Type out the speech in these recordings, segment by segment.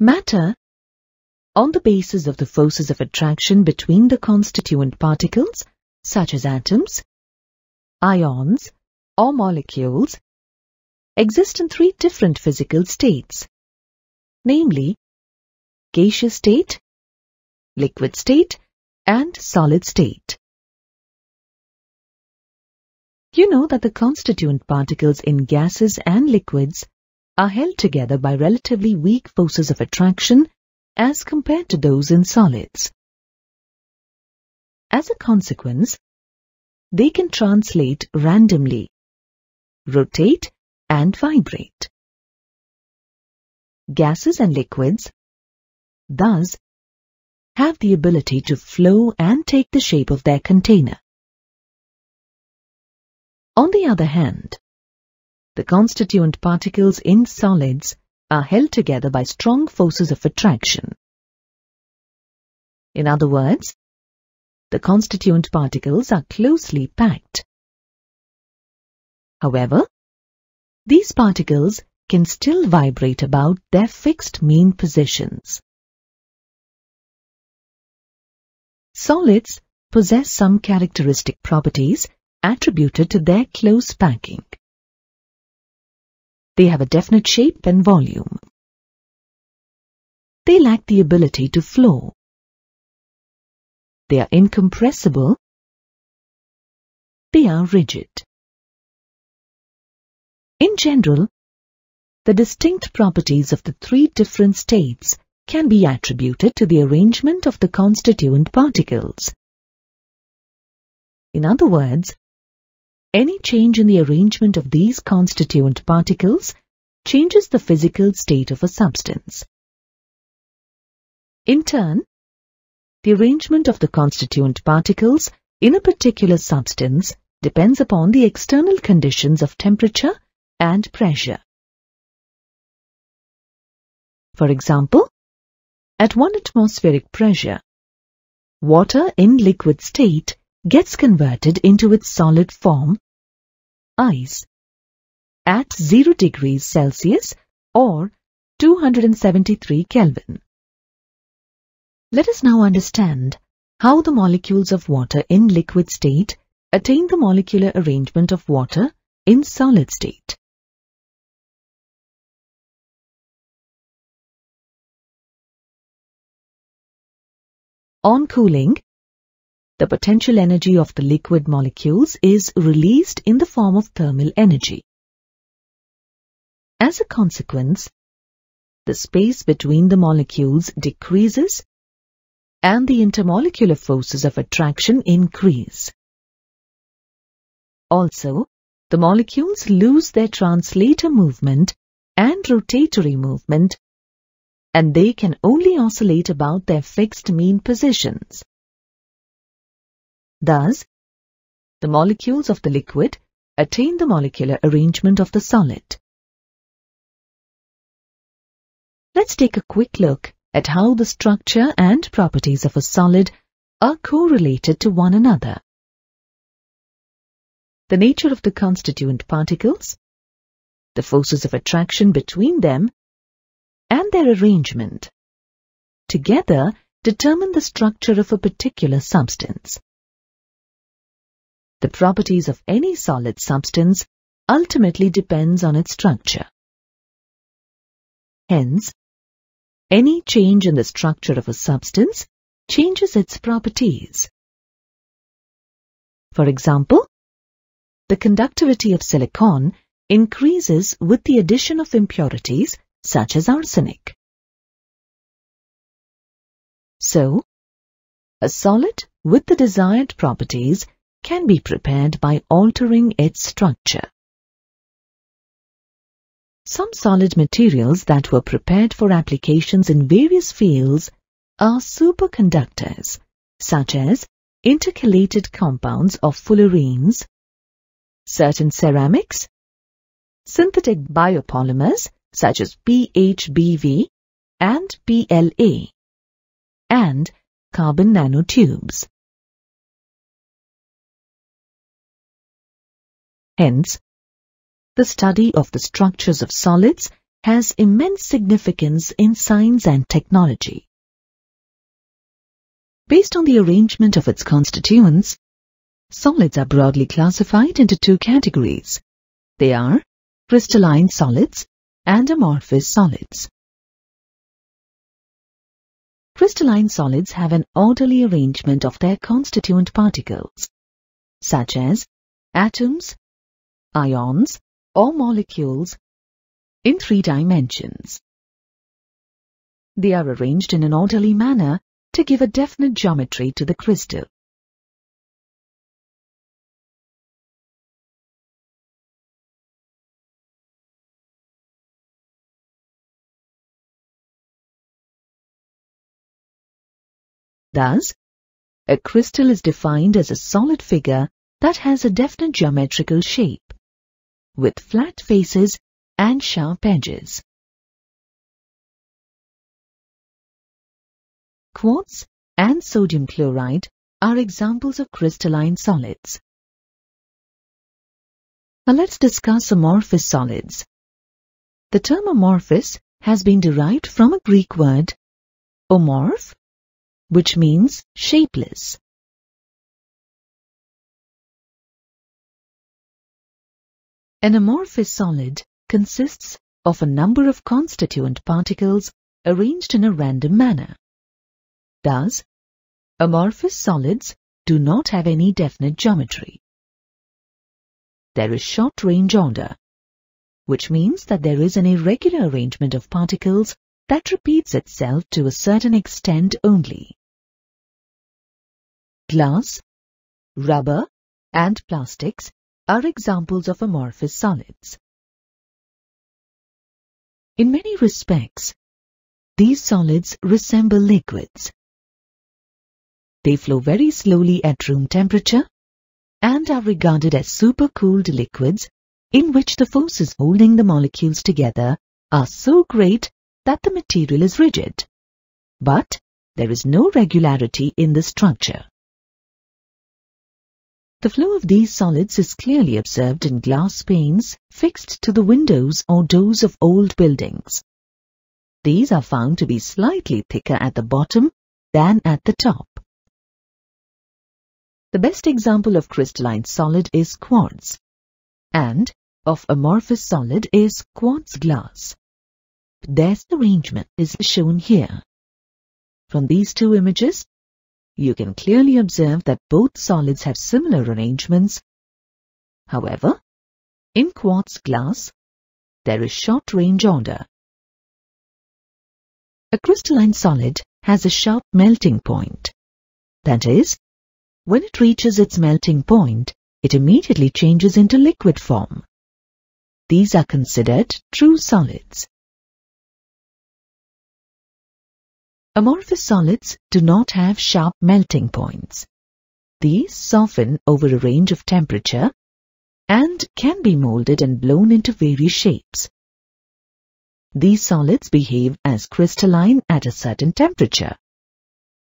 Matter, on the basis of the forces of attraction between the constituent particles, such as atoms, ions, or molecules, exist in three different physical states, namely gaseous state, liquid state, and solid state. You know that the constituent particles in gases and liquids are held together by relatively weak forces of attraction as compared to those in solids. As a consequence, they can translate randomly, rotate and vibrate. Gases and liquids, thus, have the ability to flow and take the shape of their container. On the other hand, the constituent particles in solids are held together by strong forces of attraction. In other words, the constituent particles are closely packed. However, these particles can still vibrate about their fixed mean positions. Solids possess some characteristic properties attributed to their close packing. They have a definite shape and volume. They lack the ability to flow. They are incompressible. They are rigid. In general, the distinct properties of the three different states can be attributed to the arrangement of the constituent particles. In other words, any change in the arrangement of these constituent particles changes the physical state of a substance. In turn, the arrangement of the constituent particles in a particular substance depends upon the external conditions of temperature and pressure. For example, at one atmospheric pressure, water in liquid state gets converted into its solid form, ice, at 0 degrees Celsius or 273 Kelvin. Let us now understand how the molecules of water in liquid state attain the molecular arrangement of water in solid state. On cooling, the potential energy of the liquid molecules is released in the form of thermal energy. As a consequence, the space between the molecules decreases and the intermolecular forces of attraction increase. Also, the molecules lose their translatory movement and rotatory movement and they can only oscillate about their fixed mean positions. Thus, the molecules of the liquid attain the molecular arrangement of the solid. Let's take a quick look at how the structure and properties of a solid are correlated to one another. The nature of the constituent particles, the forces of attraction between them, and their arrangement together determine the structure of a particular substance. The properties of any solid substance ultimately depends on its structure. Hence, any change in the structure of a substance changes its properties. For example, the conductivity of silicon increases with the addition of impurities such as arsenic. So, a solid with the desired properties can be prepared by altering its structure. Some solid materials that were prepared for applications in various fields are superconductors, such as intercalated compounds of fullerenes, certain ceramics, synthetic biopolymers such as PHBV and PLA, and carbon nanotubes. Hence, the study of the structures of solids has immense significance in science and technology. Based on the arrangement of its constituents, solids are broadly classified into two categories. They are crystalline solids and amorphous solids. Crystalline solids have an orderly arrangement of their constituent particles, such as atoms, ions, or molecules in three dimensions. They are arranged in an orderly manner to give a definite geometry to the crystal. Thus, a crystal is defined as a solid figure that has a definite geometrical shape, with flat faces and sharp edges. Quartz and sodium chloride are examples of crystalline solids. Now let's discuss amorphous solids. The term amorphous has been derived from a Greek word, omorph, which means shapeless. An amorphous solid consists of a number of constituent particles arranged in a random manner. Thus, amorphous solids do not have any definite geometry. There is short-range order, which means that there is an irregular arrangement of particles that repeats itself to a certain extent only. Glass, rubber, and plastics are examples of amorphous solids. In many respects, these solids resemble liquids. They flow very slowly at room temperature and are regarded as supercooled liquids in which the forces holding the molecules together are so great that the material is rigid. But there is no regularity in the structure. The flow of these solids is clearly observed in glass panes fixed to the windows or doors of old buildings. These are found to be slightly thicker at the bottom than at the top. The best example of crystalline solid is quartz, and of amorphous solid is quartz glass. Their arrangement is shown here. From these two images, you can clearly observe that both solids have similar arrangements. However, in quartz glass, there is short-range order. A crystalline solid has a sharp melting point. That is, when it reaches its melting point, it immediately changes into liquid form. These are considered true solids. Amorphous solids do not have sharp melting points. These soften over a range of temperature and can be molded and blown into various shapes. These solids behave as crystalline at a certain temperature.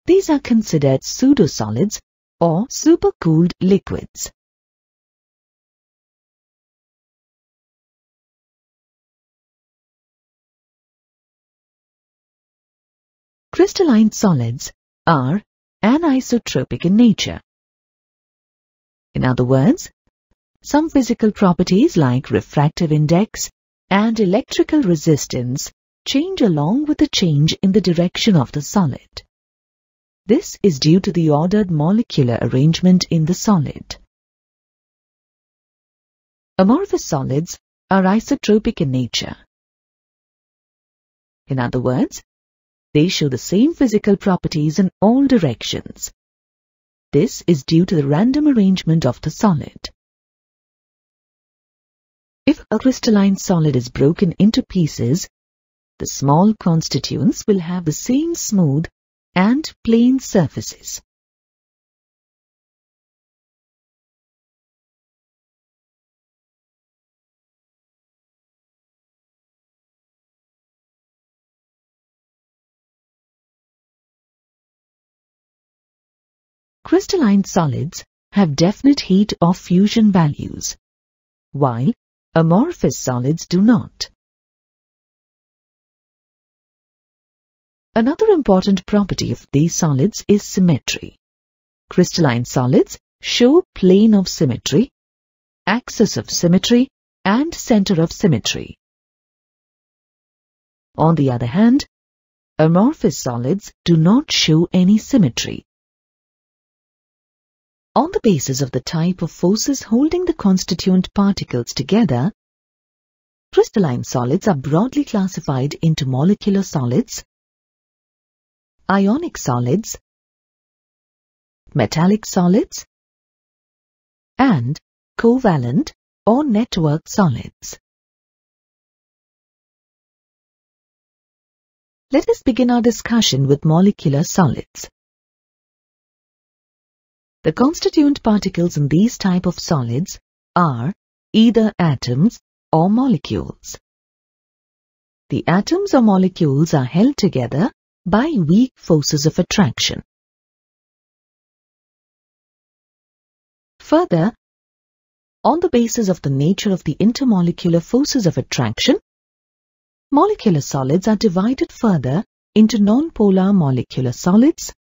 These are considered pseudosolids or supercooled liquids. Crystalline solids are anisotropic in nature. In other words, some physical properties like refractive index and electrical resistance change along with the change in the direction of the solid. This is due to the ordered molecular arrangement in the solid. Amorphous solids are isotropic in nature. In other words, they show the same physical properties in all directions. This is due to the random arrangement of the solid. If a crystalline solid is broken into pieces, the small constituents will have the same smooth and plane surfaces. Crystalline solids have definite heat of fusion values, while amorphous solids do not. Another important property of these solids is symmetry. Crystalline solids show plane of symmetry, axis of symmetry, and center of symmetry. On the other hand, amorphous solids do not show any symmetry. On the basis of the type of forces holding the constituent particles together, crystalline solids are broadly classified into molecular solids, ionic solids, metallic solids, and covalent or network solids. Let us begin our discussion with molecular solids. The constituent particles in these type of solids are either atoms or molecules. The atoms or molecules are held together by weak forces of attraction. Further, on the basis of the nature of the intermolecular forces of attraction, molecular solids are divided further into non-polar molecular solids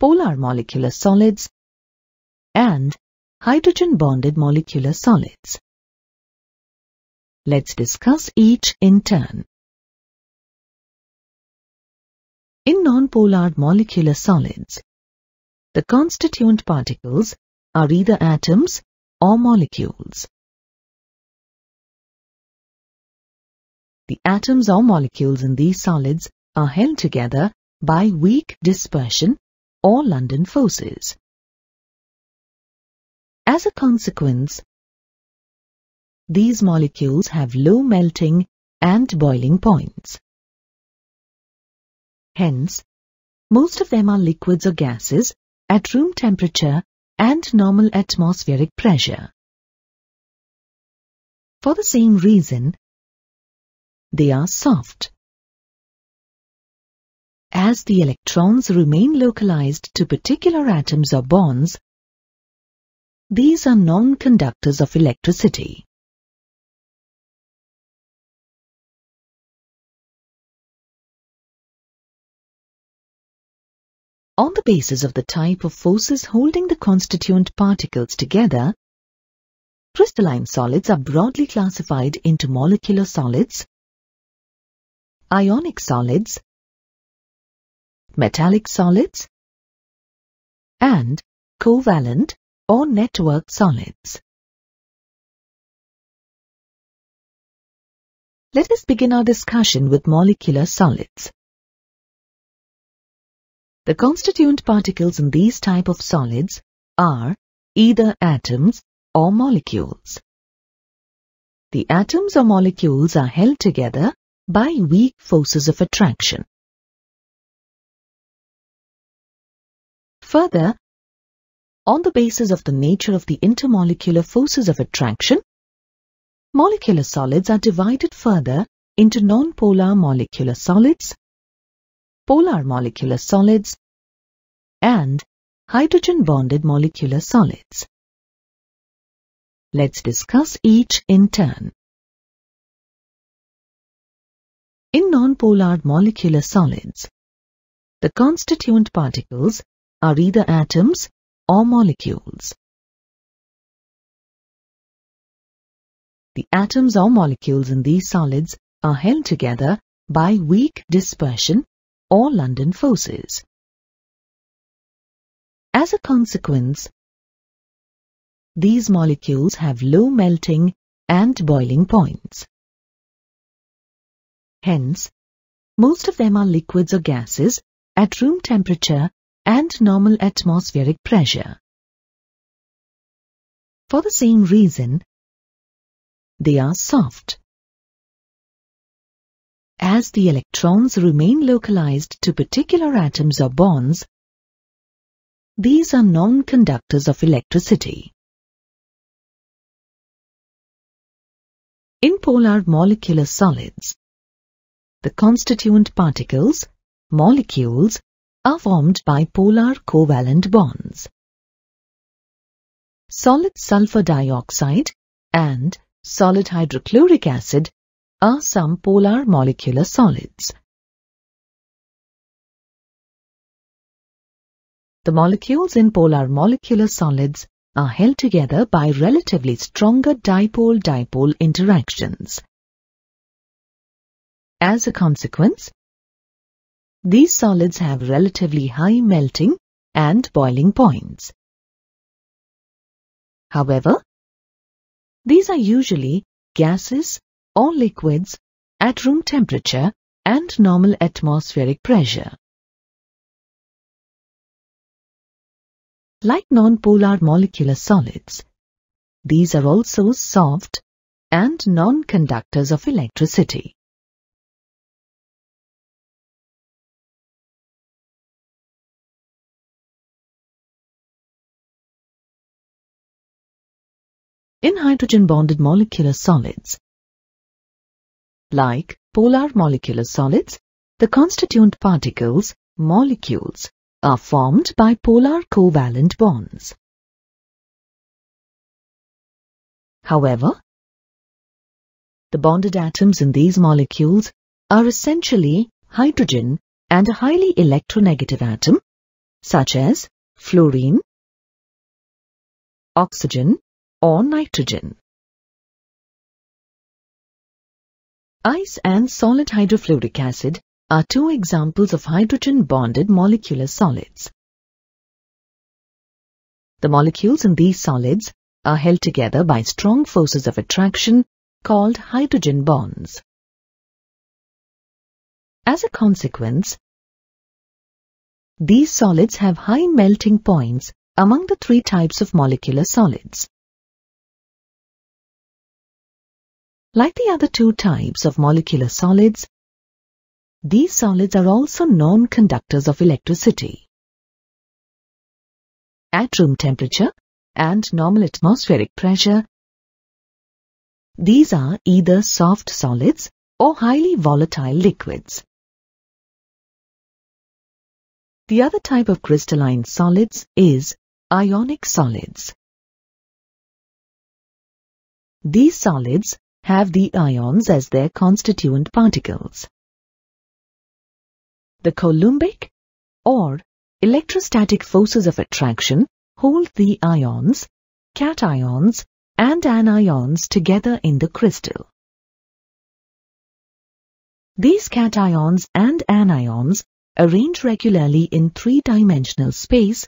polar molecular solids, and hydrogen-bonded molecular solids. Let's discuss each in turn. In non-polar molecular solids, the constituent particles are either atoms or molecules. The atoms or molecules in these solids are held together by weak dispersion or London forces. As a consequence, these molecules have low melting and boiling points. Hence, most of them are liquids or gases at room temperature and normal atmospheric pressure. For the same reason, they are soft as the electrons remain localized to particular atoms or bonds, these are non-conductors of electricity. On the basis of the type of forces holding the constituent particles together, crystalline solids are broadly classified into molecular solids, ionic solids, metallic solids, and covalent or network solids. Let us begin our discussion with molecular solids. The constituent particles in these type of solids are either atoms or molecules. The atoms or molecules are held together by weak forces of attraction. Further, on the basis of the nature of the intermolecular forces of attraction, molecular solids are divided further into non-polar molecular solids, polar molecular solids, and hydrogen-bonded molecular solids. Let's discuss each in turn. In non-polar molecular solids, the constituent particles are either atoms or molecules. The atoms or molecules in these solids are held together by weak dispersion or London forces. As a consequence, these molecules have low melting and boiling points. Hence, most of them are liquids or gases at room temperature and normal atmospheric pressure. For the same reason, they are soft. As the electrons remain localized to particular atoms or bonds, these are non-conductors of electricity. In polar molecular solids, the constituent particles, molecules, are formed by polar covalent bonds. Solid sulfur dioxide and solid hydrochloric acid are some polar molecular solids. The molecules in polar molecular solids are held together by relatively stronger dipole-dipole interactions. As a consequence, these solids have relatively high melting and boiling points. However, these are usually gases or liquids at room temperature and normal atmospheric pressure. Like non-polar molecular solids, these are also soft and non-conductors of electricity. In hydrogen-bonded molecular solids, like polar molecular solids, the constituent particles, molecules, are formed by polar covalent bonds. However, the bonded atoms in these molecules are essentially hydrogen and a highly electronegative atom, such as fluorine, oxygen, or nitrogen. Ice and solid hydrofluoric acid are two examples of hydrogen-bonded molecular solids. The molecules in these solids are held together by strong forces of attraction called hydrogen bonds. As a consequence, these solids have high melting points among the three types of molecular solids. Like the other two types of molecular solids, these solids are also non-conductors of electricity. At room temperature and normal atmospheric pressure, these are either soft solids or highly volatile liquids. The other type of crystalline solids is ionic solids. These solids have the ions as their constituent particles. The Coulombic or electrostatic forces of attraction hold the ions, cations and anions together in the crystal. These cations and anions arrange regularly in three-dimensional space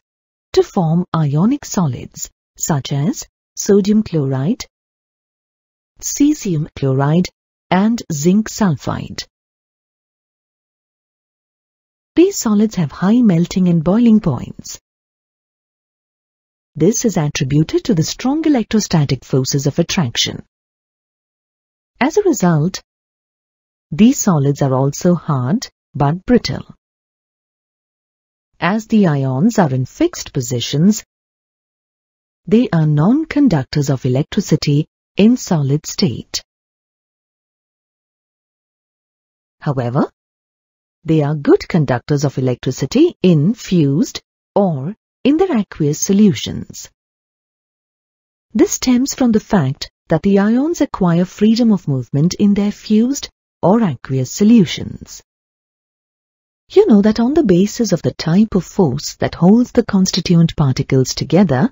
to form ionic solids such as sodium chloride, cesium chloride and zinc sulfide. These solids have high melting and boiling points. This is attributed to the strong electrostatic forces of attraction. As a result, these solids are also hard but brittle. As the ions are in fixed positions, they are non-conductors of electricity in solid state. However, they are good conductors of electricity in fused or in their aqueous solutions. This stems from the fact that the ions acquire freedom of movement in their fused or aqueous solutions. You know that on the basis of the type of force that holds the constituent particles together,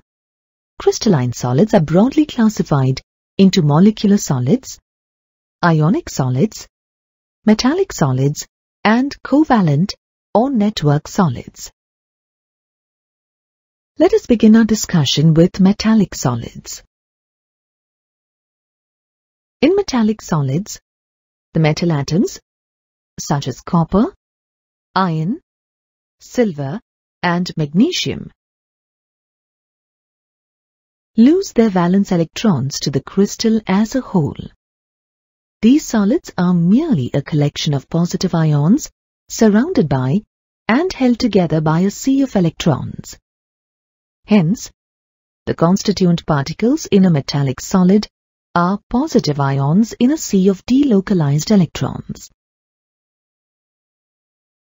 crystalline solids are broadly classified into molecular solids, ionic solids, metallic solids, and covalent or network solids. Let us begin our discussion with metallic solids. In metallic solids, the metal atoms, such as copper, iron, silver, and magnesium, lose their valence electrons to the crystal as a whole. These solids are merely a collection of positive ions surrounded by and held together by a sea of electrons. Hence, the constituent particles in a metallic solid are positive ions in a sea of delocalized electrons.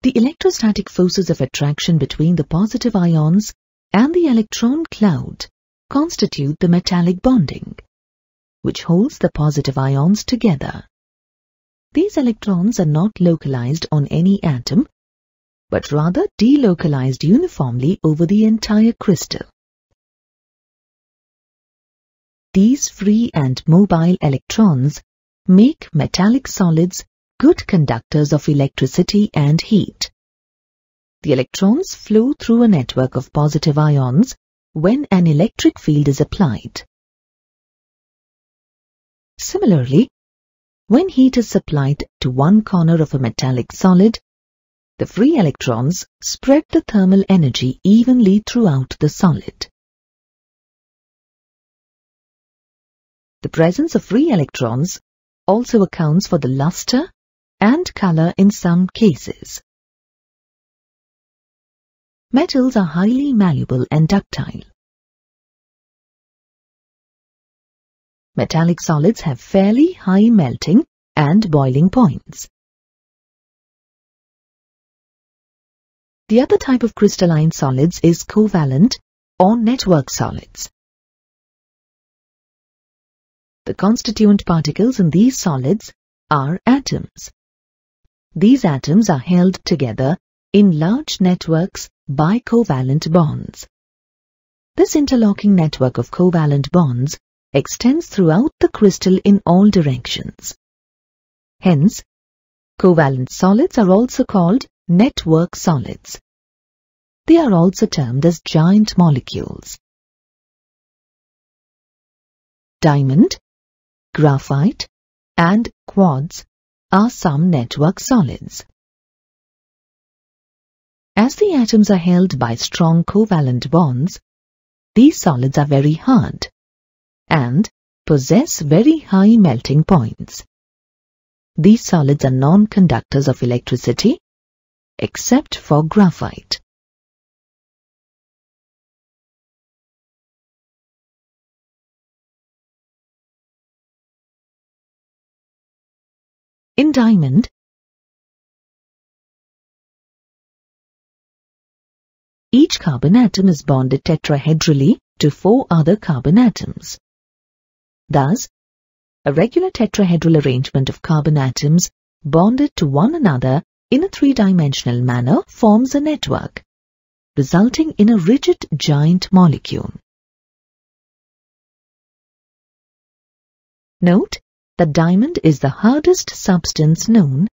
The electrostatic forces of attraction between the positive ions and the electron cloud constitute the metallic bonding, which holds the positive ions together. These electrons are not localized on any atom, but rather delocalized uniformly over the entire crystal. These free and mobile electrons make metallic solids good conductors of electricity and heat. The electrons flow through a network of positive ions when an electric field is applied. Similarly, when heat is supplied to one corner of a metallic solid, the free electrons spread the thermal energy evenly throughout the solid. The presence of free electrons also accounts for the luster and color in some cases. Metals are highly malleable and ductile. Metallic solids have fairly high melting and boiling points. The other type of crystalline solids is covalent or network solids. The constituent particles in these solids are atoms. These atoms are held together in large networks by covalent bonds. This interlocking network of covalent bonds extends throughout the crystal in all directions. Hence, covalent solids are also called network solids. They are also termed as giant molecules. Diamond, graphite, and quartz are some network solids. As the atoms are held by strong covalent bonds, these solids are very hard and possess very high melting points. These solids are non-conductors of electricity except for graphite. In diamond, each carbon atom is bonded tetrahedrally to four other carbon atoms. Thus, a regular tetrahedral arrangement of carbon atoms bonded to one another in a three-dimensional manner forms a network, resulting in a rigid giant molecule. Note that diamond is the hardest substance known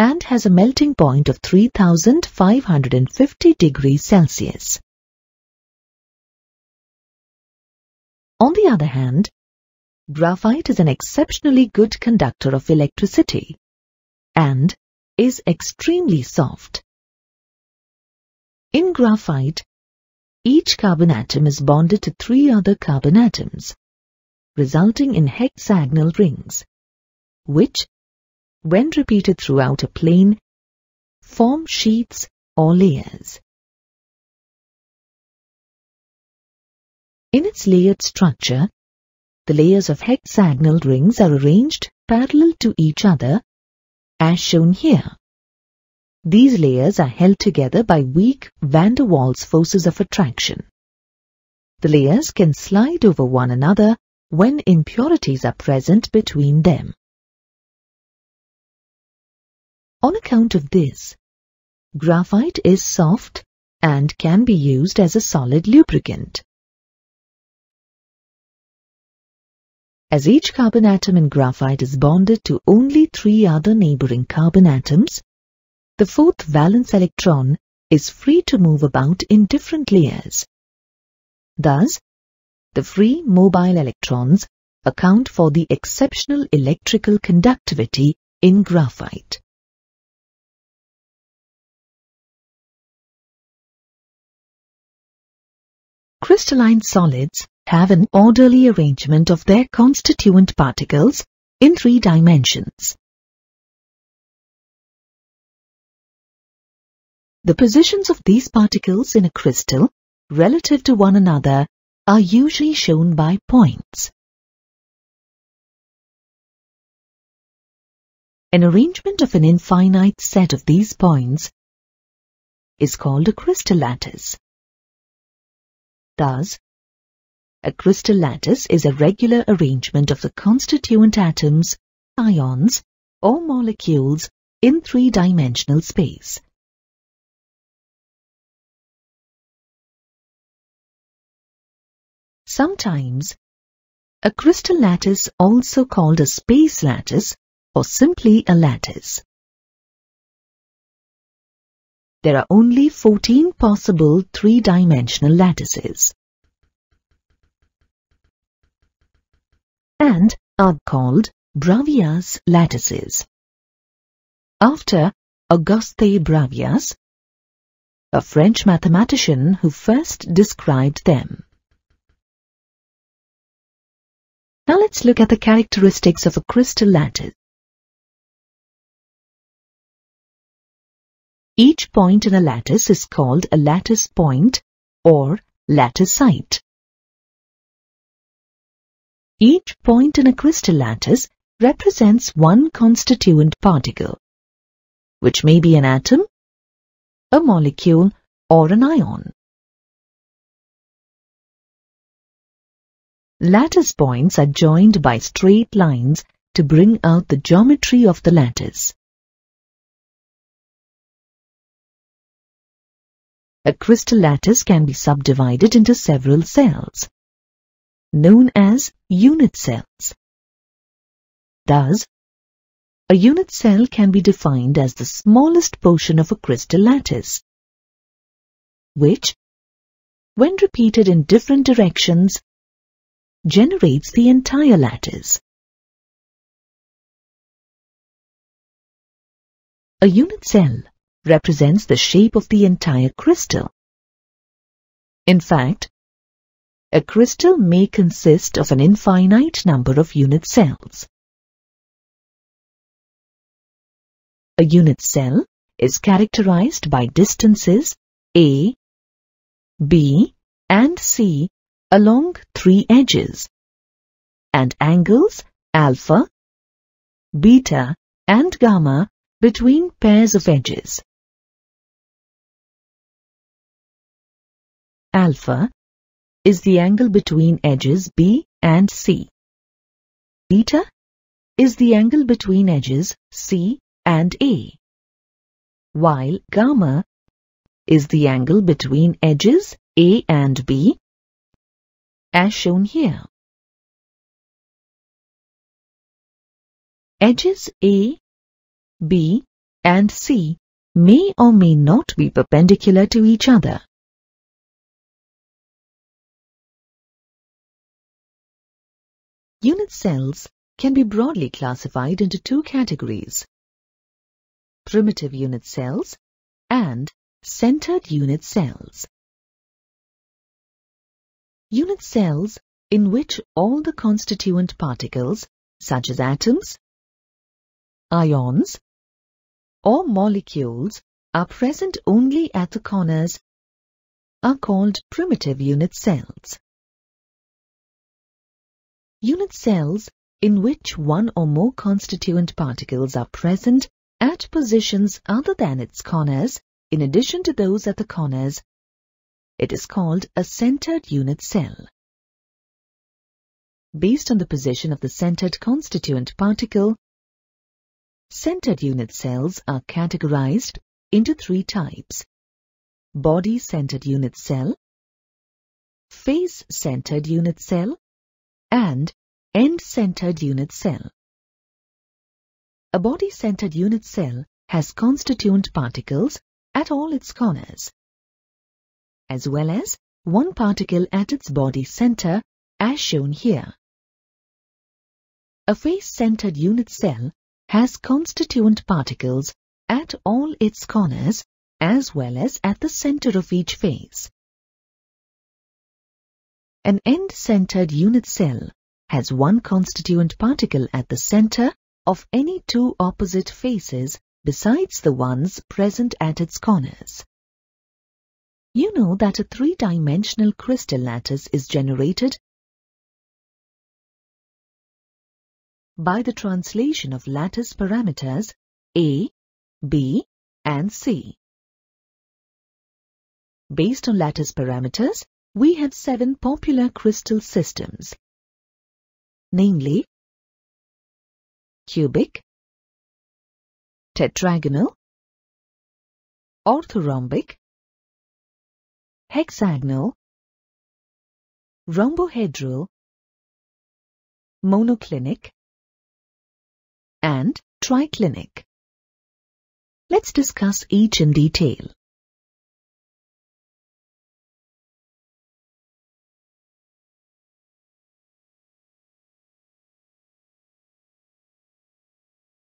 and has a melting point of 3550 degrees Celsius. On the other hand, graphite is an exceptionally good conductor of electricity and is extremely soft. In graphite, each carbon atom is bonded to three other carbon atoms resulting in hexagonal rings, which, when repeated throughout a plane, form sheets or layers. In its layered structure, the layers of hexagonal rings are arranged parallel to each other, as shown here. These layers are held together by weak van der Waals forces of attraction. The layers can slide over one another when impurities are present between them. On account of this, graphite is soft and can be used as a solid lubricant. As each carbon atom in graphite is bonded to only three other neighboring carbon atoms, the fourth valence electron is free to move about in different layers. Thus, the free mobile electrons account for the exceptional electrical conductivity in graphite. Crystalline solids have an orderly arrangement of their constituent particles in three dimensions. The positions of these particles in a crystal relative to one another are usually shown by points. An arrangement of an infinite set of these points is called a crystal lattice. A crystal lattice is a regular arrangement of the constituent atoms, ions, or molecules in three-dimensional space. Sometimes, a crystal lattice also called a space lattice or simply a lattice there are only 14 possible three-dimensional lattices and are called Bravais lattices. After Auguste Bravais, a French mathematician who first described them. Now let's look at the characteristics of a crystal lattice. Each point in a lattice is called a lattice point or lattice site. Each point in a crystal lattice represents one constituent particle, which may be an atom, a molecule, or an ion. Lattice points are joined by straight lines to bring out the geometry of the lattice. A crystal lattice can be subdivided into several cells, known as unit cells. Thus, a unit cell can be defined as the smallest portion of a crystal lattice, which, when repeated in different directions, generates the entire lattice. A unit cell represents the shape of the entire crystal. In fact, a crystal may consist of an infinite number of unit cells. A unit cell is characterized by distances A, B, and C along three edges and angles alpha, beta and gamma between pairs of edges. Alpha is the angle between edges B and C. Beta is the angle between edges C and A, while gamma is the angle between edges A and B as shown here. Edges A, B and C may or may not be perpendicular to each other. Unit cells can be broadly classified into two categories. Primitive unit cells and centered unit cells. Unit cells in which all the constituent particles, such as atoms, ions, or molecules, are present only at the corners, are called primitive unit cells. Unit cells in which one or more constituent particles are present at positions other than its corners, in addition to those at the corners, it is called a centered unit cell. Based on the position of the centered constituent particle, centered unit cells are categorized into three types. Body-centered unit cell, face-centered unit cell, and end-centered unit cell. A body-centered unit cell has constituent particles at all its corners as well as one particle at its body center as shown here. A face-centered unit cell has constituent particles at all its corners as well as at the center of each face. An end-centered unit cell has one constituent particle at the center of any two opposite faces besides the ones present at its corners. You know that a three-dimensional crystal lattice is generated by the translation of lattice parameters A, B and C. Based on lattice parameters, we have seven popular crystal systems, namely cubic, tetragonal, orthorhombic, hexagonal, rhombohedral, monoclinic, and triclinic. Let's discuss each in detail.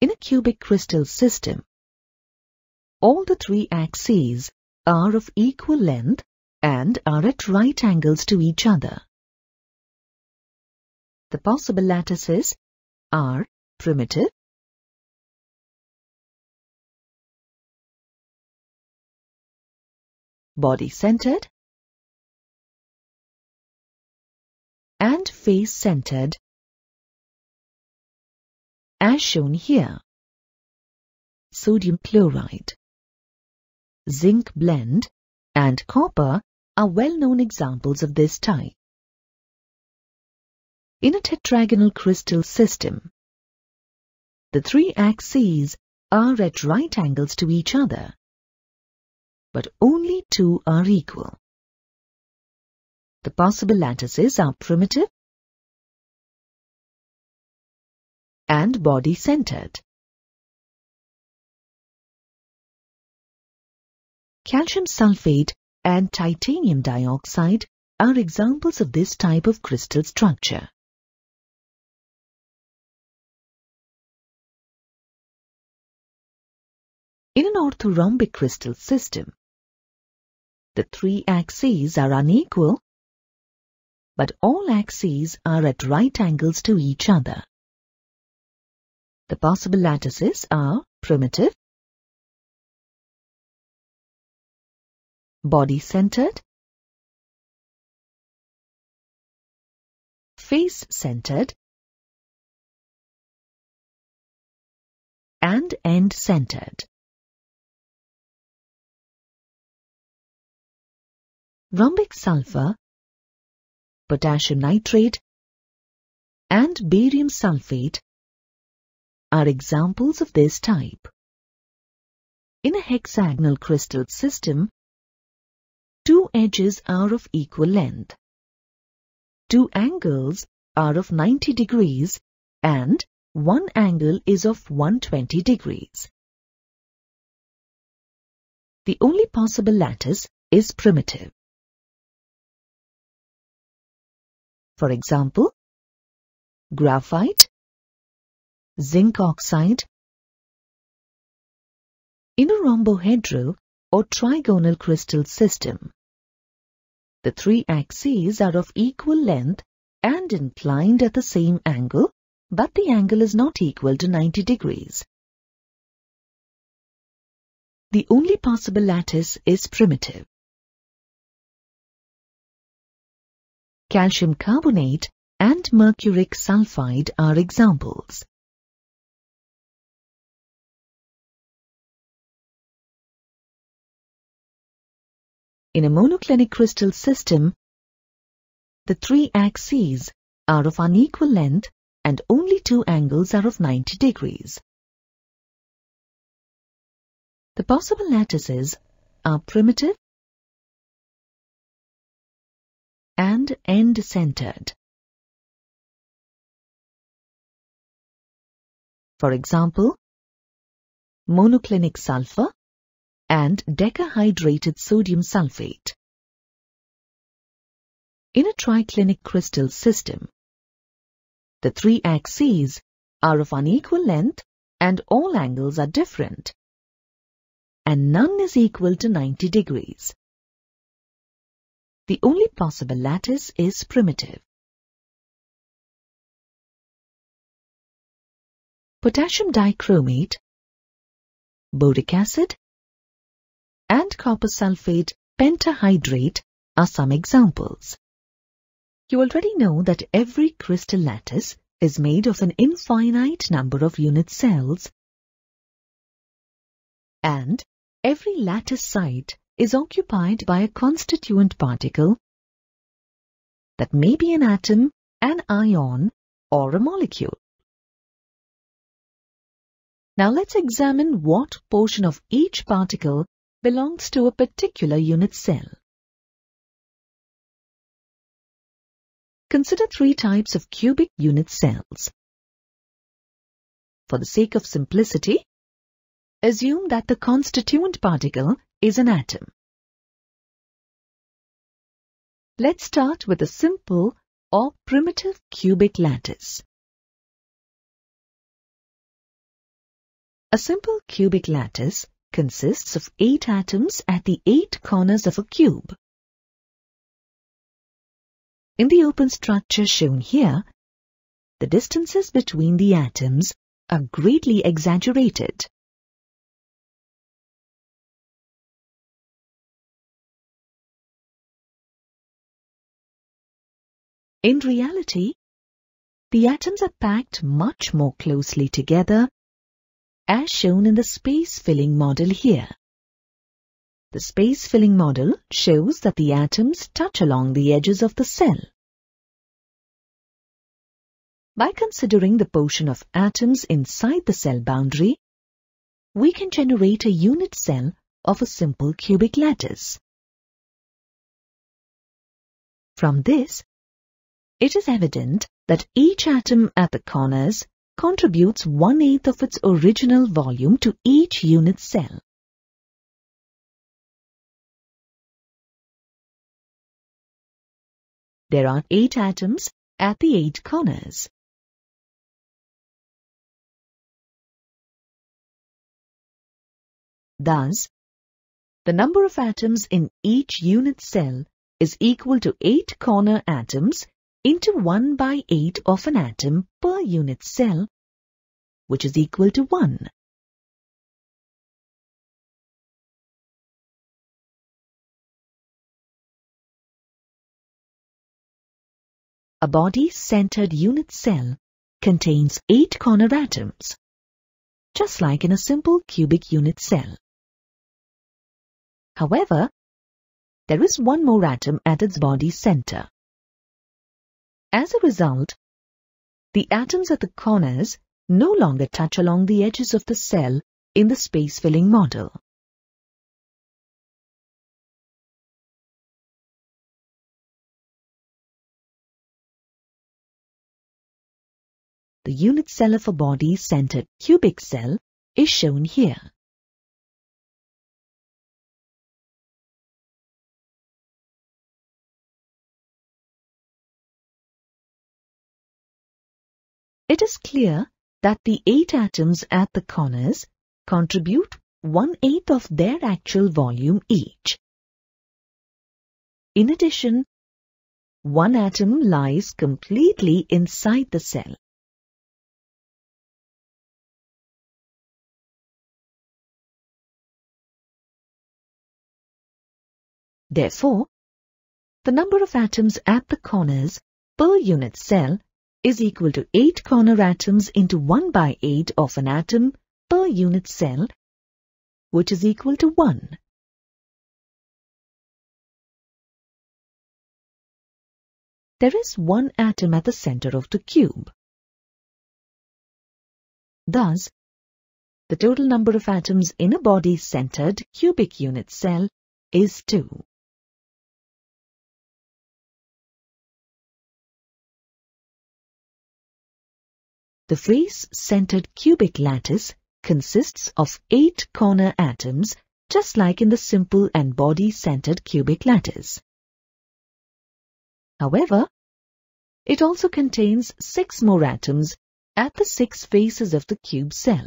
In a cubic crystal system, all the three axes are of equal length and are at right angles to each other. The possible lattices are primitive, body-centered, and face-centered, as shown here. Sodium chloride, zinc blende, and copper are well-known examples of this type. In a tetragonal crystal system, the three axes are at right angles to each other, but only two are equal. The possible lattices are primitive and body-centered. Calcium sulfate and titanium dioxide are examples of this type of crystal structure. In an orthorhombic crystal system, the three axes are unequal, but all axes are at right angles to each other. The possible lattices are primitive, body-centered, face-centered, and end-centered. Rhombic sulfur, potassium nitrate, and barium sulfate are examples of this type. In a hexagonal crystal system, two edges are of equal length. Two angles are of 90 degrees and one angle is of 120 degrees. The only possible lattice is primitive. For example, graphite, zinc oxide. In a rhombohedral or trigonal crystal system, the three axes are of equal length and inclined at the same angle, but the angle is not equal to 90 degrees. The only possible lattice is primitive. Calcium carbonate and mercuric sulfide are examples. In a monoclinic crystal system, the three axes are of unequal length and only two angles are of 90 degrees. The possible lattices are primitive and end-centered. For example, monoclinic sulfur and decahydrated sodium sulfate. In a triclinic crystal system, the three axes are of unequal length and all angles are different, and none is equal to 90 degrees. The only possible lattice is primitive. Potassium dichromate, boric acid, and copper sulfate pentahydrate are some examples. You already know that every crystal lattice is made of an infinite number of unit cells and every lattice site is occupied by a constituent particle that may be an atom, an ion or a molecule. Now let's examine what portion of each particle belongs to a particular unit cell. consider three types of cubic unit cells. For the sake of simplicity, assume that the constituent particle is an atom. Let's start with a simple or primitive cubic lattice. A simple cubic lattice consists of eight atoms at the eight corners of a cube. In the open structure shown here, the distances between the atoms are greatly exaggerated. In reality, the atoms are packed much more closely together as shown in the space-filling model here. The space-filling model shows that the atoms touch along the edges of the cell. By considering the portion of atoms inside the cell boundary, we can generate a unit cell of a simple cubic lattice. From this, it is evident that each atom at the corners contributes one-eighth of its original volume to each unit cell. There are eight atoms at the eight corners. Thus, the number of atoms in each unit cell is equal to 8 corner atoms into 1 by 8 of an atom per unit cell, which is equal to 1. A body-centered unit cell contains 8 corner atoms, just like in a simple cubic unit cell. However, there is one more atom at its body center. As a result, the atoms at the corners no longer touch along the edges of the cell in the space-filling model. The unit cell of a body-centered cubic cell is shown here. It is clear that the eight atoms at the corners contribute one-eighth of their actual volume each. In addition, one atom lies completely inside the cell. Therefore, the number of atoms at the corners per unit cell is equal to 8 corner atoms into 1 by 8 of an atom per unit cell, which is equal to 1. There is one atom at the center of the cube. Thus, the total number of atoms in a body-centered cubic unit cell is 2. The face-centered cubic lattice consists of eight corner atoms just like in the simple and body-centered cubic lattice. However, it also contains six more atoms at the six faces of the cube cell.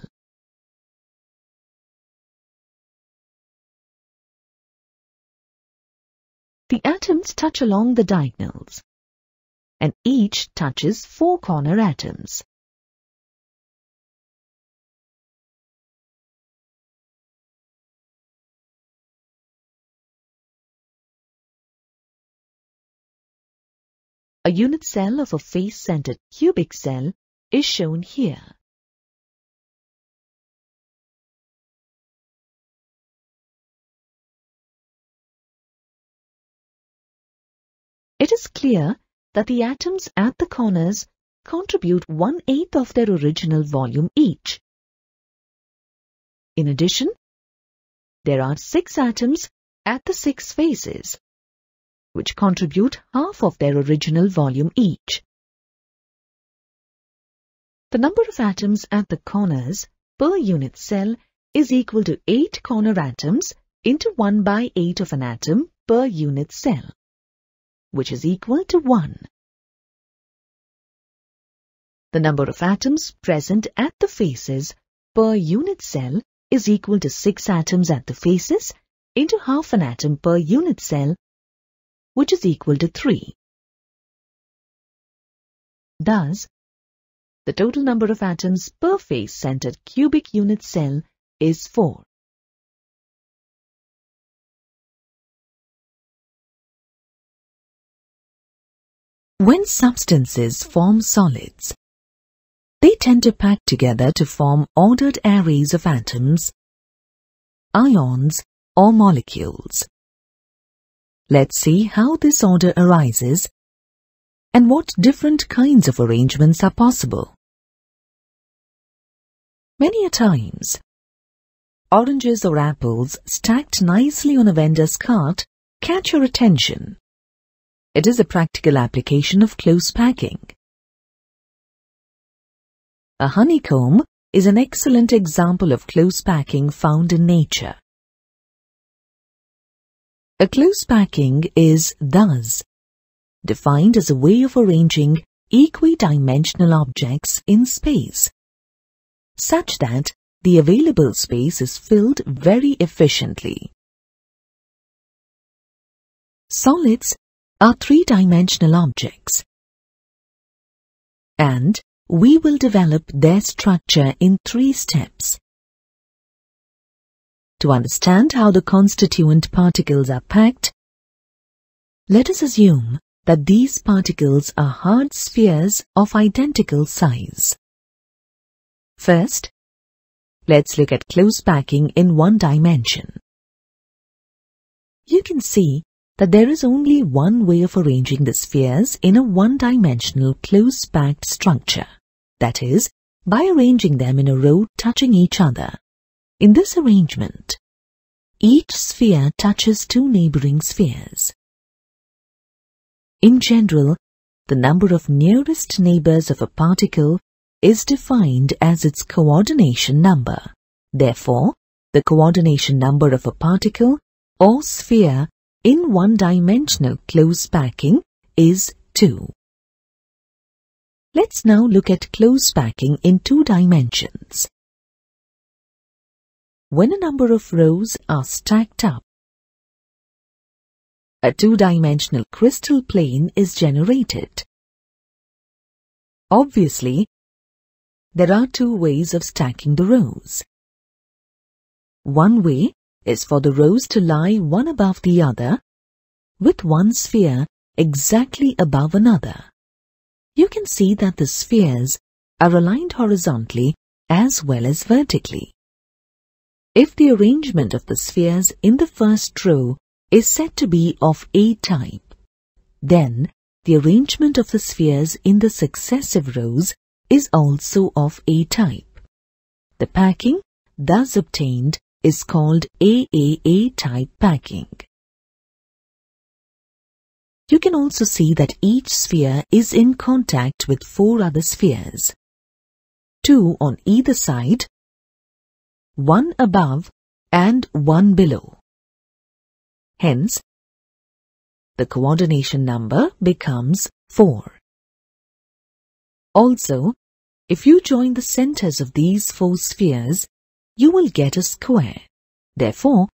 The atoms touch along the diagonals, and each touches four corner atoms. A unit cell of a face-centered cubic cell is shown here. It is clear that the atoms at the corners contribute one-eighth of their original volume each. In addition, there are six atoms at the six faces. Which contribute half of their original volume each. The number of atoms at the corners per unit cell is equal to 8 corner atoms into 1 by 8 of an atom per unit cell, which is equal to 1. The number of atoms present at the faces per unit cell is equal to 6 atoms at the faces into half an atom per unit cell, which is equal to 3. Thus, the total number of atoms per face-centered cubic unit cell is 4. When substances form solids, they tend to pack together to form ordered arrays of atoms, ions, or molecules. Let's see how this order arises and what different kinds of arrangements are possible. Many a times, oranges or apples stacked nicely on a vendor's cart catch your attention. It is a practical application of close packing. A honeycomb is an excellent example of close packing found in nature. A close packing is thus defined as a way of arranging equidimensional objects in space, such that the available space is filled very efficiently. Solids are three-dimensional objects, and we will develop their structure in three steps. To understand how the constituent particles are packed, let us assume that these particles are hard spheres of identical size. First, let's look at close packing in one dimension. You can see that there is only one way of arranging the spheres in a one-dimensional close-packed structure that is, by arranging them in a row touching each other. In this arrangement, each sphere touches two neighboring spheres. In general, the number of nearest neighbors of a particle is defined as its coordination number. Therefore, the coordination number of a particle or sphere in one-dimensional close packing is 2. Let's now look at close packing in two dimensions. When a number of rows are stacked up, a two-dimensional crystal plane is generated. Obviously, there are two ways of stacking the rows. One way is for the rows to lie one above the other, with one sphere exactly above another you can see that the spheres are aligned horizontally as well as vertically. If the arrangement of the spheres in the first row is said to be of A type, then the arrangement of the spheres in the successive rows is also of A type. The packing thus obtained is called AAA type packing. You can also see that each sphere is in contact with four other spheres. Two on either side, one above and one below. Hence, the coordination number becomes 4. Also, if you join the centers of these four spheres, you will get a square. Therefore,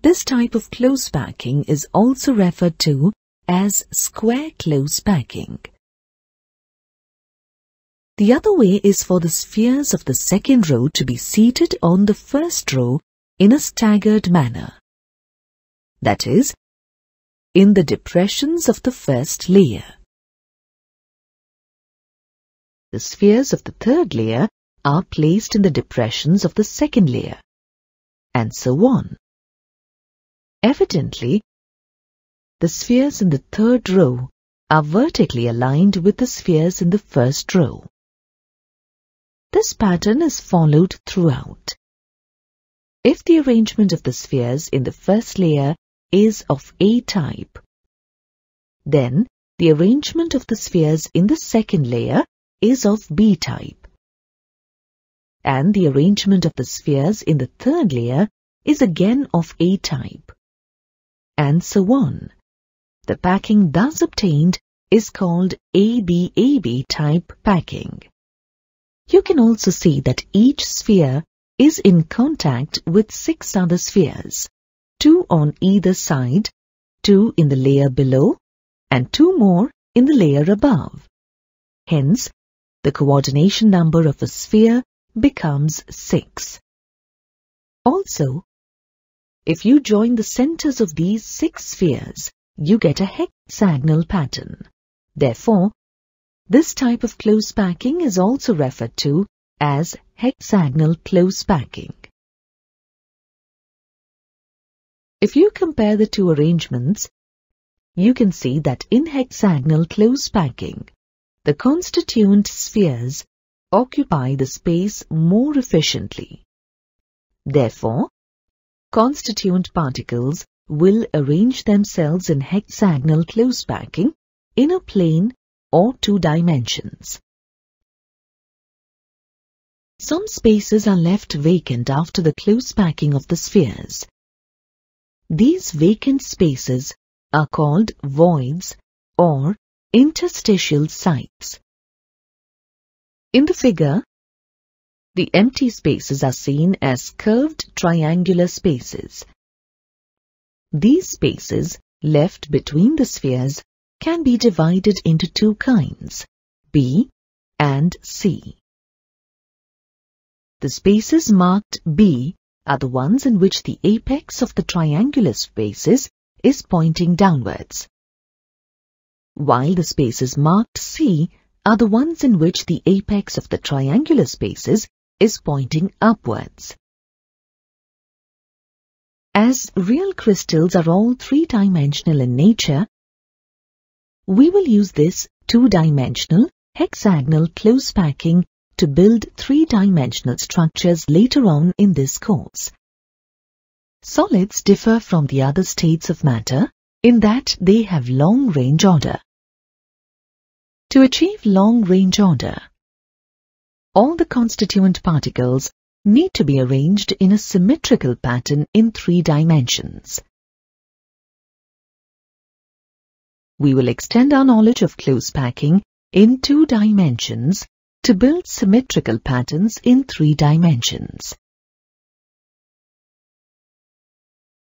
this type of close packing is also referred to as square close packing. The other way is for the spheres of the second row to be seated on the first row in a staggered manner. That is, in the depressions of the first layer. The spheres of the third layer are placed in the depressions of the second layer, and so on. Evidently, the spheres in the third row are vertically aligned with the spheres in the first row. This pattern is followed throughout. If the arrangement of the spheres in the first layer is of A type, then the arrangement of the spheres in the second layer is of B-type. And the arrangement of the spheres in the third layer is again of A-type. And so on. The packing thus obtained is called ABAB type packing. You can also see that each sphere is in contact with six other spheres, two on either side, two in the layer below, and two more in the layer above. Hence, the coordination number of a sphere becomes 6. Also, if you join the centers of these six spheres, you get a hexagonal pattern. Therefore, this type of close packing is also referred to as hexagonal close packing. If you compare the two arrangements, you can see that in hexagonal close packing, the constituent spheres occupy the space more efficiently. Therefore, constituent particles will arrange themselves in hexagonal close packing in a plane or two dimensions. Some spaces are left vacant after the close packing of the spheres. These vacant spaces are called voids or interstitial sites. In the figure, the empty spaces are seen as curved triangular spaces. These spaces left between the spheres can be divided into two kinds, B and C. The spaces marked B are the ones in which the apex of the triangular spaces is pointing downwards, while the spaces marked C are the ones in which the apex of the triangular spaces is pointing upwards. As real crystals are all three-dimensional in nature, we will use this two-dimensional hexagonal close packing to build three-dimensional structures later on in this course. Solids differ from the other states of matter in that they have long-range order. To achieve long-range order, all the constituent particles need to be arranged in a symmetrical pattern in three dimensions. We will extend our knowledge of close packing in two dimensions to build symmetrical patterns in three dimensions.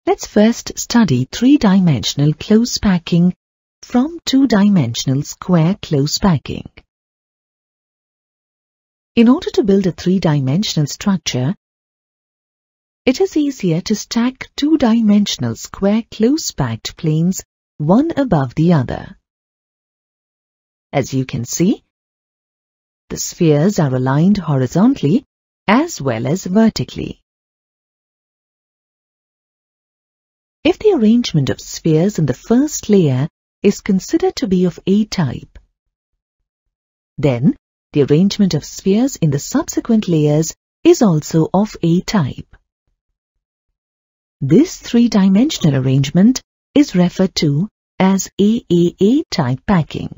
Let's first study three-dimensional close packing from two-dimensional square close packing. In order to build a three-dimensional structure, it is easier to stack two-dimensional square close-packed planes one above the other. As you can see, the spheres are aligned horizontally as well as vertically. If the arrangement of spheres in the first layer is considered to be of A-type, then the arrangement of spheres in the subsequent layers is also of A-type. This three-dimensional arrangement is referred to as AAA type packing.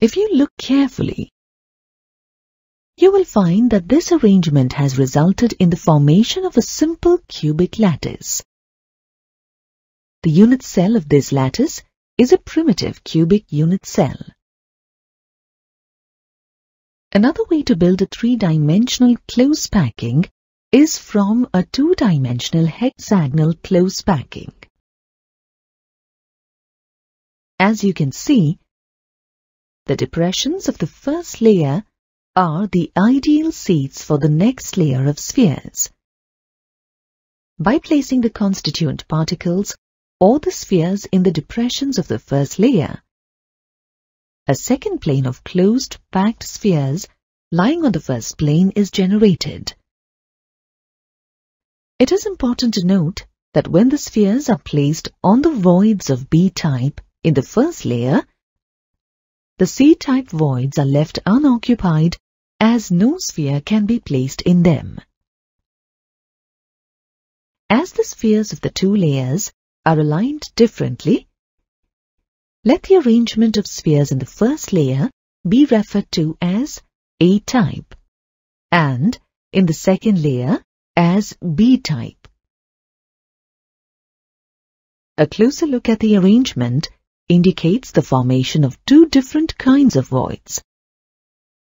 If you look carefully, you will find that this arrangement has resulted in the formation of a simple cubic lattice. The unit cell of this lattice is a primitive cubic unit cell. Another way to build a three-dimensional close packing is from a two-dimensional hexagonal close packing. As you can see, the depressions of the first layer are the ideal seats for the next layer of spheres. By placing the constituent particles or the spheres in the depressions of the first layer, a second plane of closed packed spheres lying on the first plane is generated. It is important to note that when the spheres are placed on the voids of B-type in the first layer, the C-type voids are left unoccupied as no sphere can be placed in them. As the spheres of the two layers are aligned differently, let the arrangement of spheres in the first layer be referred to as A-type and in the second layer as B-type. A closer look at the arrangement indicates the formation of two different kinds of voids,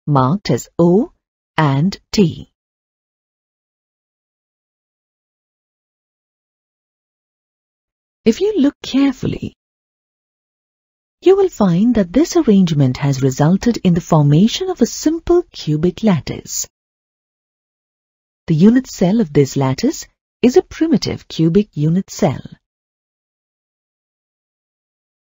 marked as O and T. If you look carefully, you will find that this arrangement has resulted in the formation of a simple cubic lattice. The unit cell of this lattice is a primitive cubic unit cell.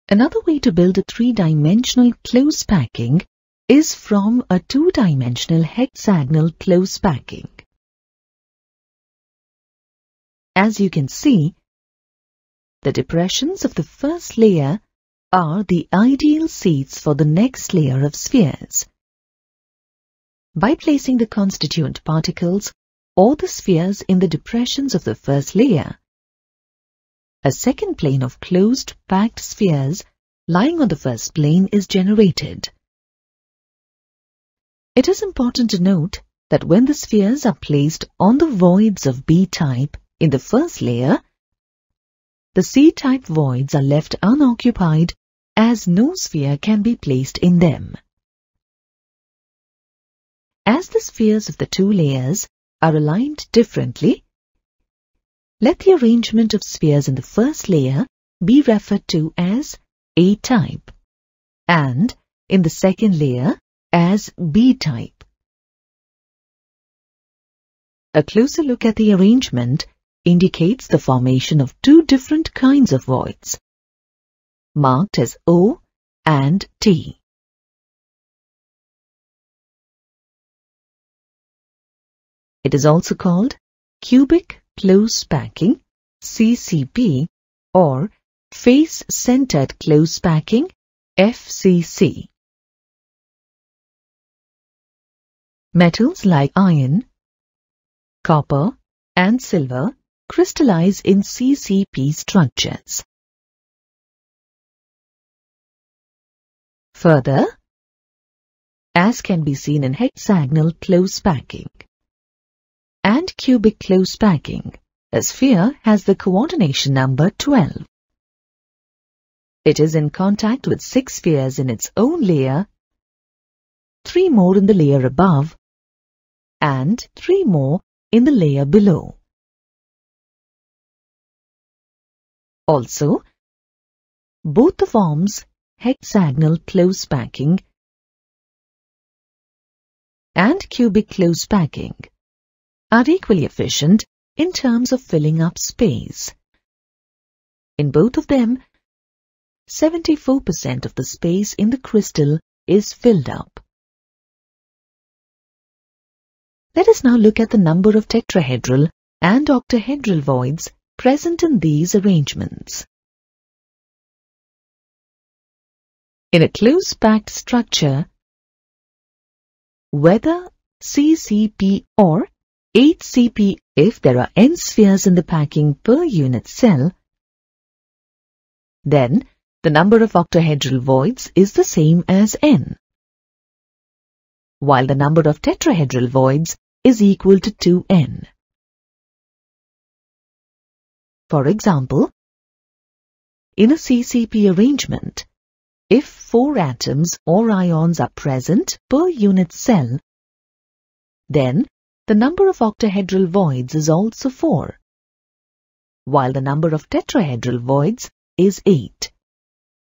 Another way to build a three-dimensional close packing is from a two-dimensional hexagonal close packing. As you can see, the depressions of the first layer are the ideal seats for the next layer of spheres. By placing the constituent particles or the spheres in the depressions of the first layer, a second plane of closed packed spheres lying on the first plane is generated. It is important to note that when the spheres are placed on the voids of B-type in the first layer, the C-type voids are left unoccupied as no sphere can be placed in them. As the spheres of the two layers are aligned differently, let the arrangement of spheres in the first layer be referred to as A-type and in the second layer as B-type. A closer look at the arrangement indicates the formation of two different kinds of voids, marked as O and T. It is also called cubic close packing, CCP, or face-centered close packing, FCC. Metals like iron, copper, and silver crystallize in CCP structures. Further, as can be seen in hexagonal close packing and cubic close packing, a sphere has the coordination number 12. It is in contact with six spheres in its own layer, three more in the layer above, and three more in the layer below. Also, both the forms hexagonal close packing and cubic close packing are equally efficient in terms of filling up space. In both of them, 74% of the space in the crystal is filled up. Let us now look at the number of tetrahedral and octahedral voids present in these arrangements. In a close-packed structure, whether CCP or HCP if there are n spheres in the packing per unit cell, then the number of octahedral voids is the same as n, while the number of tetrahedral voids is equal to 2n. For example, in a CCP arrangement, if four atoms or ions are present per unit cell, then the number of octahedral voids is also 4, while the number of tetrahedral voids is 8.